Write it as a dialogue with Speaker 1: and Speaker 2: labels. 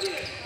Speaker 1: Good.